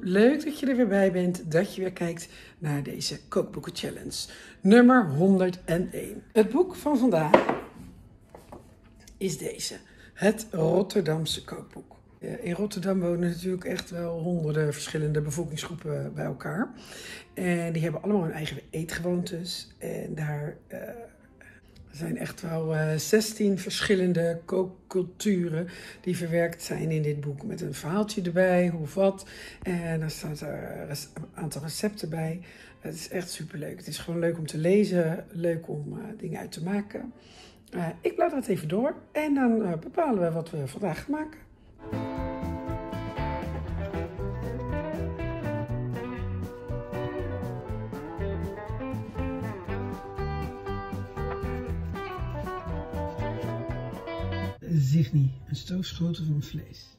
leuk dat je er weer bij bent, dat je weer kijkt naar deze kookboeken challenge. Nummer 101. Het boek van vandaag is deze. Het Rotterdamse kookboek. In Rotterdam wonen natuurlijk echt wel honderden verschillende bevolkingsgroepen bij elkaar. En die hebben allemaal hun eigen eetgewoontes. En daar uh, zijn echt wel uh, 16 verschillende kookculturen die verwerkt zijn in dit boek. Met een verhaaltje erbij, hoe wat. En dan staat er een aantal recepten bij. Het is echt superleuk. Het is gewoon leuk om te lezen, leuk om uh, dingen uit te maken. Uh, ik blader het even door en dan bepalen we wat we vandaag gaan maken. Zigni, een stoofschotel van vlees.